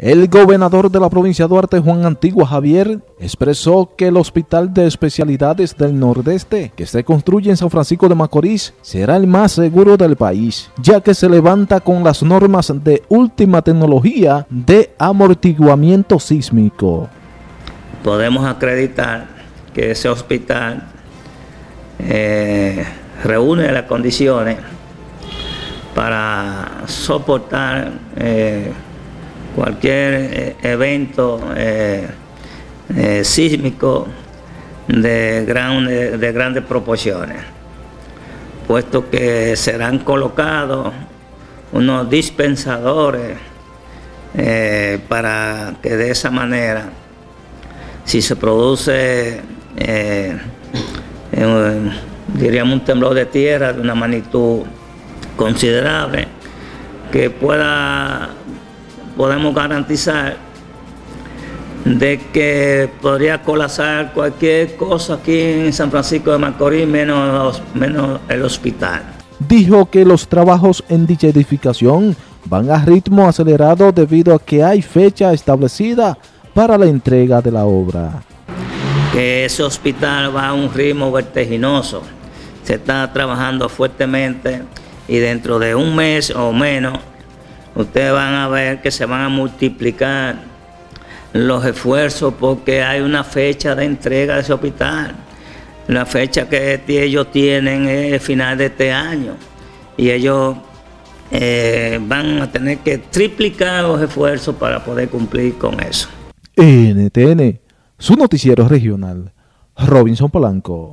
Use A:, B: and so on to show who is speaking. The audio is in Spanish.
A: El gobernador de la provincia de Duarte, Juan Antigua Javier, expresó que el Hospital de Especialidades del Nordeste, que se construye en San Francisco de Macorís, será el más seguro del país, ya que se levanta con las normas de última tecnología de amortiguamiento sísmico.
B: Podemos acreditar que ese hospital eh, reúne las condiciones para soportar eh, cualquier eh, evento eh, eh, sísmico de, de grandes proporciones, puesto que serán colocados unos dispensadores para que de esa manera, si se produce, diríamos, un temblor de tierra de una magnitud considerable, que pueda podemos garantizar de que podría colapsar cualquier cosa aquí en San Francisco de Macorís, menos, menos el hospital.
A: Dijo que los trabajos en dicha edificación van a ritmo acelerado debido a que hay fecha establecida para la entrega de la obra.
B: Que ese hospital va a un ritmo vertiginoso. Se está trabajando fuertemente y dentro de un mes o menos ustedes van a ver que se van a multiplicar los esfuerzos porque hay una fecha de entrega de ese hospital. La fecha que ellos tienen es final de este año y ellos eh, van a tener que triplicar los esfuerzos para poder cumplir con eso.
A: NTN, su noticiero regional, Robinson Polanco.